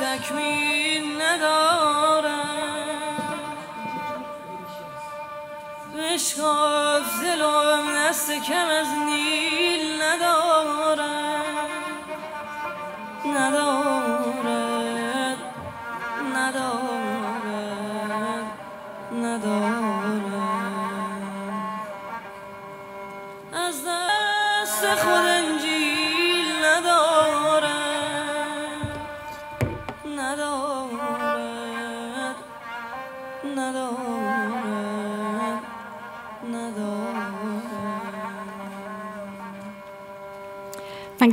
تکمیل ندارد بشکاف دلم دست کم از نیل ندارد ندارد ندارد ندارد از دست خود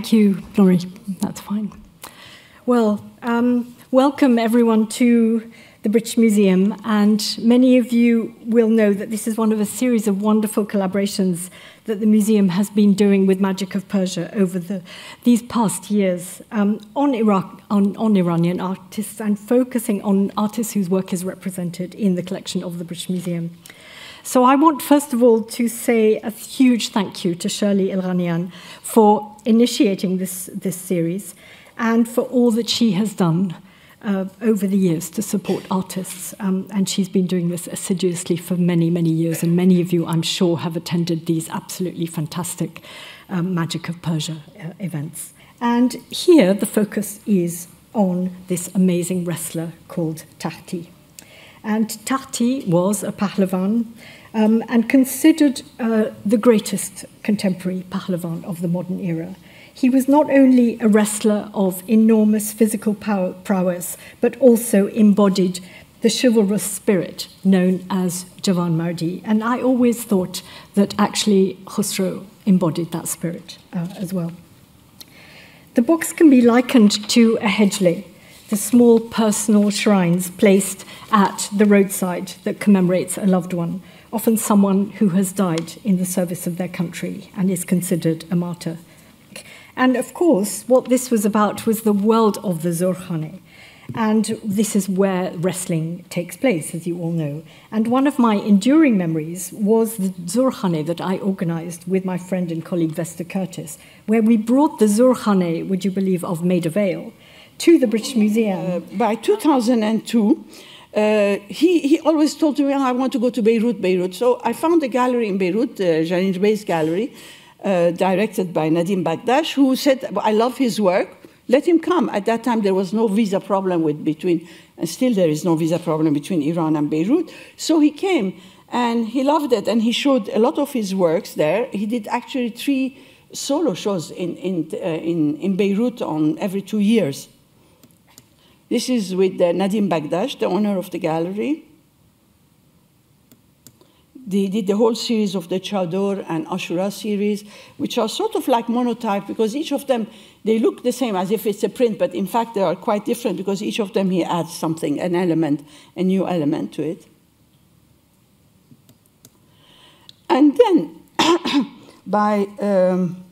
Thank you, Laurie. That's fine. Well, um, welcome everyone to the British Museum, and many of you will know that this is one of a series of wonderful collaborations that the museum has been doing with Magic of Persia over the, these past years um, on, Iraq, on, on Iranian artists and focusing on artists whose work is represented in the collection of the British Museum. So I want, first of all, to say a huge thank you to Shirley Elghanian for initiating this, this series and for all that she has done uh, over the years to support artists. Um, and she's been doing this assiduously for many, many years. And many of you, I'm sure, have attended these absolutely fantastic um, Magic of Persia uh, events. And here, the focus is on this amazing wrestler called Takhti. And Takhti was a Pahlavan um, and considered uh, the greatest contemporary Pahlavan of the modern era. He was not only a wrestler of enormous physical power, prowess, but also embodied the chivalrous spirit known as Javan Mardi. And I always thought that actually Khosrow embodied that spirit uh, as well. The box can be likened to a hejleh the small personal shrines placed at the roadside that commemorates a loved one, often someone who has died in the service of their country and is considered a martyr. And of course, what this was about was the world of the Zorkhane. And this is where wrestling takes place, as you all know. And one of my enduring memories was the Zorkhane that I organized with my friend and colleague Vesta Curtis, where we brought the Zorkhane, would you believe, of Maid Maida Vale to the British Museum. Uh, by 2002, uh, he, he always told me, oh, I want to go to Beirut, Beirut. So I found a gallery in Beirut, uh, Janine Bey's gallery, uh, directed by Nadine Begdache, who said, I love his work, let him come. At that time, there was no visa problem with between, and still there is no visa problem between Iran and Beirut. So he came, and he loved it, and he showed a lot of his works there. He did actually three solo shows in, in, uh, in, in Beirut on every two years. This is with Nadine Begdache, the owner of the gallery. They did the whole series of the Chador and Ashura series, which are sort of like monotype because each of them, they look the same as if it's a print, but in fact they are quite different because each of them he adds something, an element, a new element to it. And then by um,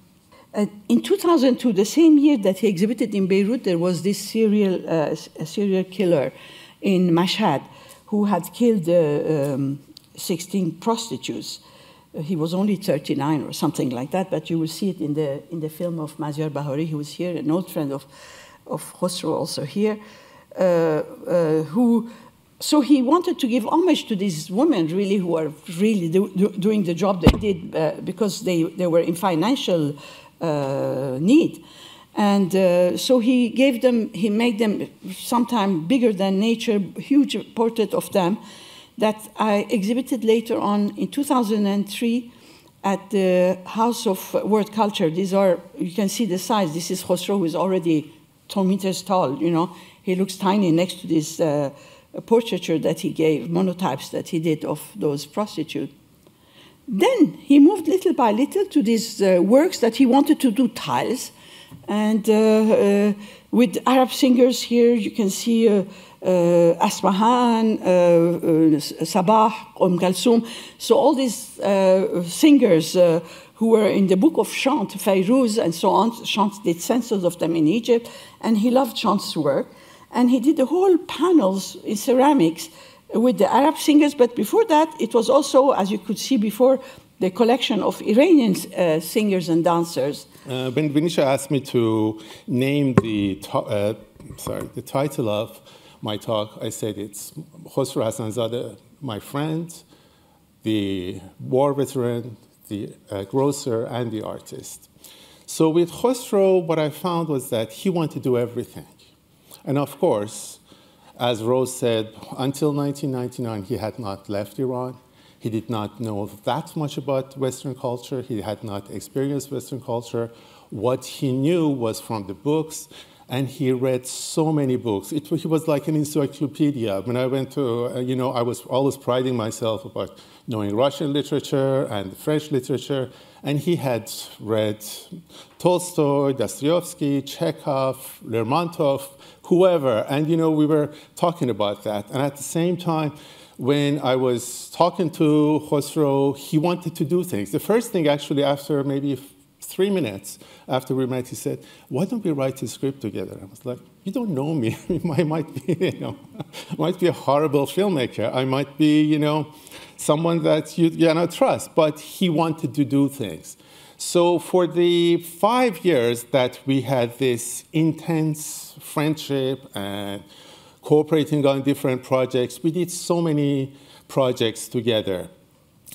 uh, in 2002, the same year that he exhibited in Beirut, there was this serial, uh, serial killer in Mashhad who had killed uh, um, 16 prostitutes. Uh, he was only 39 or something like that, but you will see it in the, in the film of Maziar Bahari, who was here, an old friend of, of Khosrow also here, uh, who so he wanted to give homage to these women really who are really do, do, doing the job they did uh, because they, they were in financial need. And uh, so he gave them, he made them sometime bigger than nature, huge portrait of them that I exhibited later on in 2003 at the House of World Culture. These are, you can see the size. This is Khosrow, who is already 12 meters tall, you know. He looks tiny next to this uh, portraiture that he gave, monotypes that he did of those prostitutes. Then he moved little by little to these uh, works that he wanted to do tiles. And uh, uh, with Arab singers here, you can see uh, uh, Asmahan, Sabah, Om Kalsoum. So all these singers who were in the book of Chant, Fairuz and so on. Chant did census of them in Egypt. And he loved Chant's work. And he did the whole panels in ceramics with the Arab singers, but before that, it was also, as you could see before, the collection of Iranian uh, singers and dancers. Uh, ben Vinisha asked me to name the uh, sorry, the title of my talk, I said it's Khosrow Hassanzadeh, my friend, the war veteran, the uh, grocer, and the artist. So with Khosrow, what I found was that he wanted to do everything. And of course, as Rose said, until 1999, he had not left Iran. He did not know that much about Western culture. He had not experienced Western culture. What he knew was from the books and he read so many books. It, he was like an encyclopedia. When I went to, uh, you know, I was always priding myself about knowing Russian literature and French literature, and he had read Tolstoy, Dostoevsky, Chekhov, Lermontov, whoever, and you know, we were talking about that. And at the same time, when I was talking to Khosrow, he wanted to do things. The first thing, actually, after maybe three minutes after we met, he said, "Why don't we write a script together?" I was like, "You don't know me. I might be, you know, might be a horrible filmmaker. I might be, you know, someone that you cannot trust." But he wanted to do things. So for the five years that we had this intense friendship and cooperating on different projects, we did so many projects together.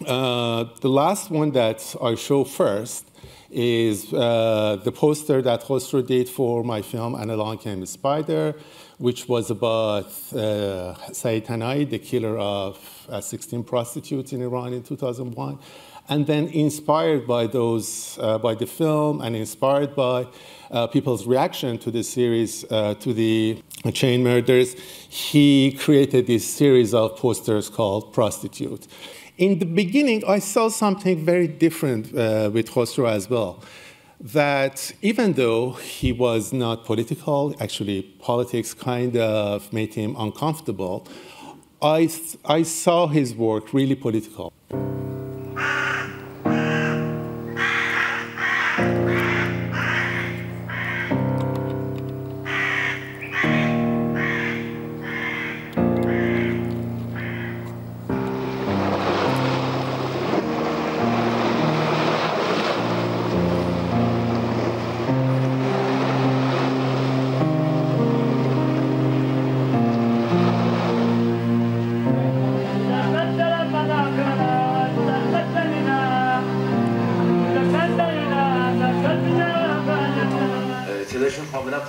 Uh, the last one that I show first is uh, the poster that Khosrow did for my film And Along Came a Spider, which was about uh, Hanaei, the killer of uh, 16 prostitutes in Iran in 2001. And then inspired by those, uh, by the film and inspired by uh, people's reaction to the series, to the chain murders, he created this series of posters called Prostitute. In the beginning, I saw something very different uh, with Khosrow as well. That even though he was not political, actually, politics kind of made him uncomfortable, I, I saw his work really political.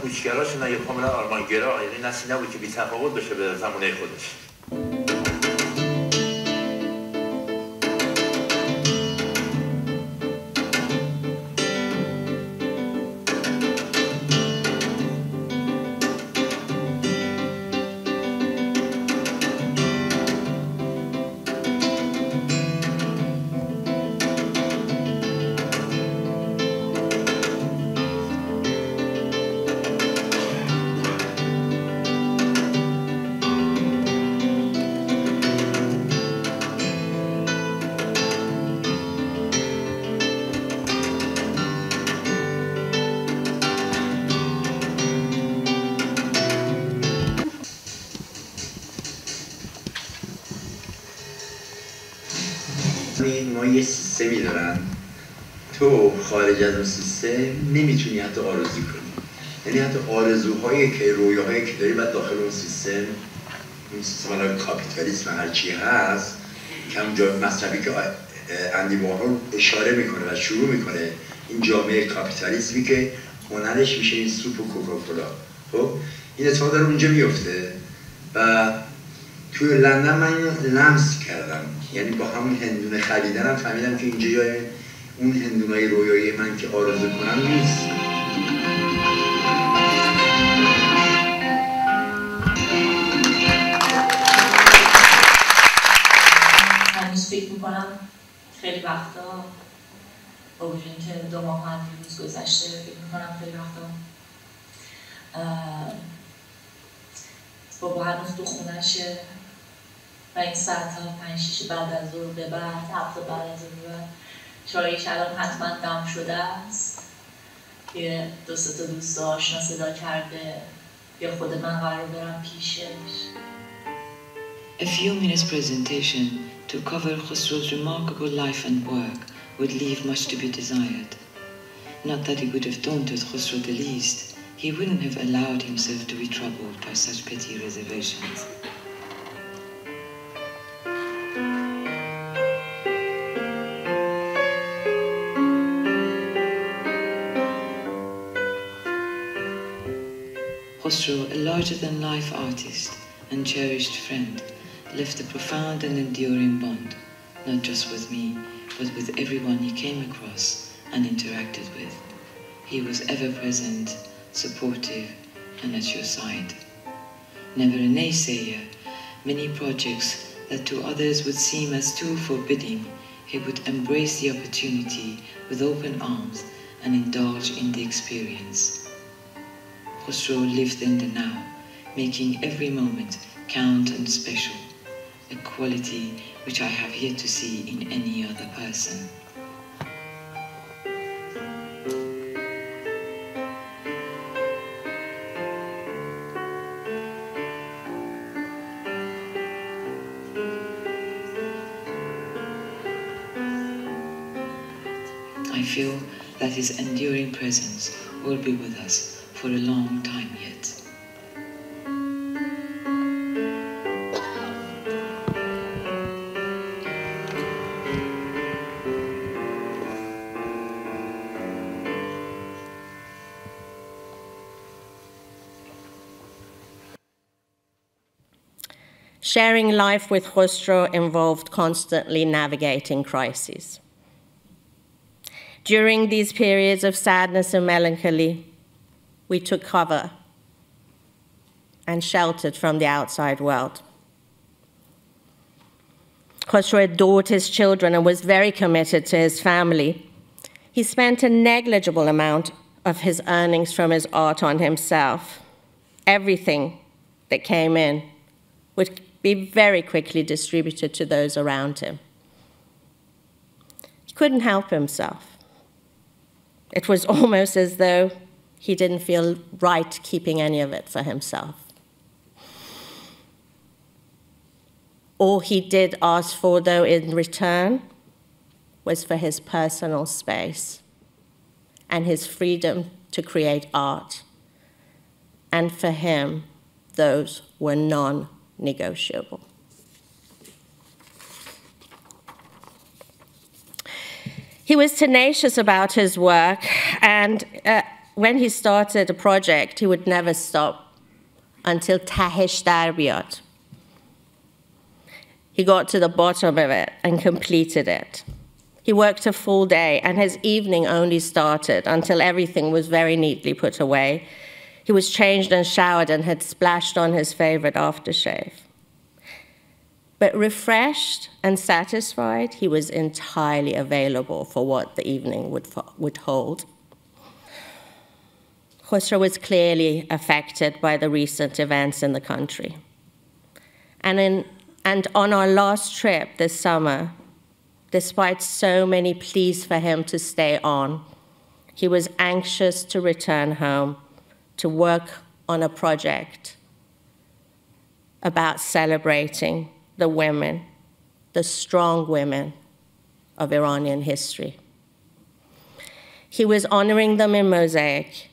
پوچگراشون یا کاملا آرمانگرا یعنی نسلی نبود که بی تفاوت بشه به زمانه خودش. خارج از اون سیستم نمی‌تونی حتی آرزو کنی. یعنی حتی آرزوهایی که رویاهایی که داری باید داخل اون سیستم اون سیستم کاپیتالیسم هرچی هست که همون مصرفی که اندی رو اشاره می‌کنه و شروع می‌کنه این جامعه کاپیتالیسمی که هنرش میشه این سوپ و کوکاکولا. خب؟ این اتفاق داره اونجا میفته و توی لندن من لمس کردم. یعنی با همون هندونه خریدنم فهمیدم که اینجا جای اون هندونای رویایی من که آرزو کنم نیست. هنوز فکر می‌کنم خیلی وقتا با وجود که دو ماه روز گذشته فکر می‌کنم خیلی وقتا بابا هنوز تو خونشه و این ساعت ها پنج شیش بعد از ظهر به بعد هفته بعد از ظهر به بعد. چایش الان حتما دم شده است که دو تا دوست آشنا صدا کرده یا خود من قرار برم پیشش A few minutes presentation to cover Khosrow's remarkable life and work would leave much to be desired. Not that it would have daunted Khosrow the least, he wouldn't have allowed himself to be troubled by such petty reservations. Larger-than-life artist and cherished friend, left a profound and enduring bond, not just with me, but with everyone he came across and interacted with. He was ever present, supportive, and at your side. Never a naysayer, many projects that to others would seem as too forbidding, he would embrace the opportunity with open arms and indulge in the experience. Khosrow lived in the now, making every moment count and special, a quality which I have yet to see in any other person. I feel that his enduring presence will be with us for a long time yet. Sharing life with Khosrow involved constantly navigating crises. During these periods of sadness and melancholy, we took cover and sheltered from the outside world. Khosrow adored his children and was very committed to his family. He spent a negligible amount of his earnings from his art on himself. Everything that came in would be very quickly distributed to those around him. He couldn't help himself. It was almost as though he didn't feel right keeping any of it for himself. All he did ask for, though, in return was for his personal space and his freedom to create art. And for him, those were non negotiable. He was tenacious about his work, and uh, when he started a project, he would never stop until Tahish Darbiat. He got to the bottom of it and completed it. He worked a full day, and his evening only started until everything was very neatly put away. He was changed and showered and had splashed on his favorite aftershave. But refreshed and satisfied, he was entirely available for what the evening would, would hold. Khosrow was clearly affected by the recent events in the country. And, in, and on our last trip this summer, despite so many pleas for him to stay on, he was anxious to return home to work on a project about celebrating the women, the strong women of Iranian history. He was honoring them in mosaic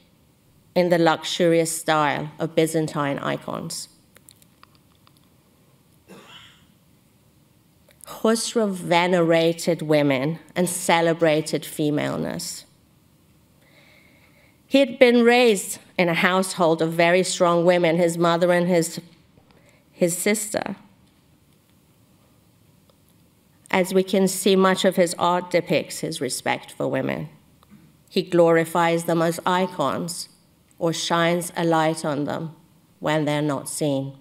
in the luxurious style of Byzantine icons. Khosrow venerated women and celebrated femaleness. He had been raised in a household of very strong women, his mother and his, his sister. As we can see, much of his art depicts his respect for women. He glorifies them as icons or shines a light on them when they're not seen.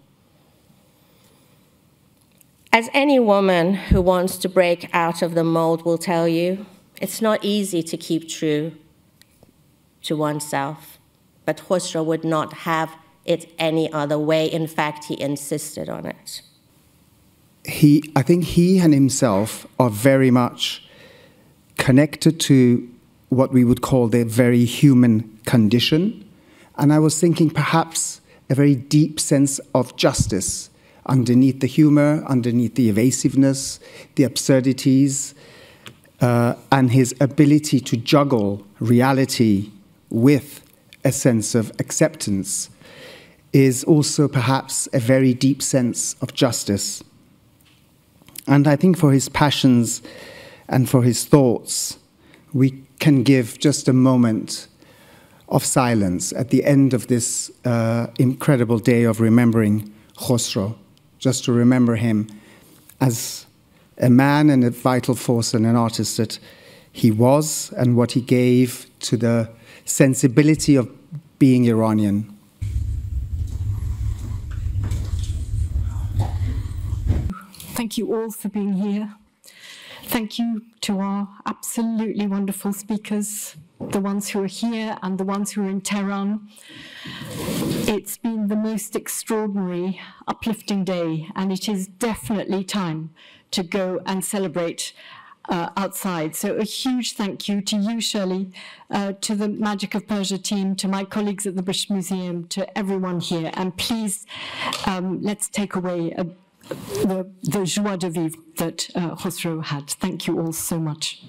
As any woman who wants to break out of the mold will tell you, it's not easy to keep true to oneself. But Khosrow would not have it any other way. In fact, he insisted on it. He, I think he and himself are very much connected to what we would call the very human condition. And I was thinking perhaps a very deep sense of justice underneath the humor, underneath the evasiveness, the absurdities, uh, and his ability to juggle reality with a sense of acceptance is also perhaps a very deep sense of justice. And I think for his passions and for his thoughts, we can give just a moment of silence at the end of this uh, incredible day of remembering Khosrow, just to remember him as a man and a vital force and an artist that he was and what he gave to the sensibility of being Iranian. Thank you all for being here. Thank you to our absolutely wonderful speakers, the ones who are here and the ones who are in Tehran. It's been the most extraordinary, uplifting day, and it is definitely time to go and celebrate uh, outside. So a huge thank you to you, Shirley, uh, to the Magic of Persia team, to my colleagues at the British Museum, to everyone here. And please, um, let's take away a, the, the joie de vivre that uh, Khosrow had. Thank you all so much.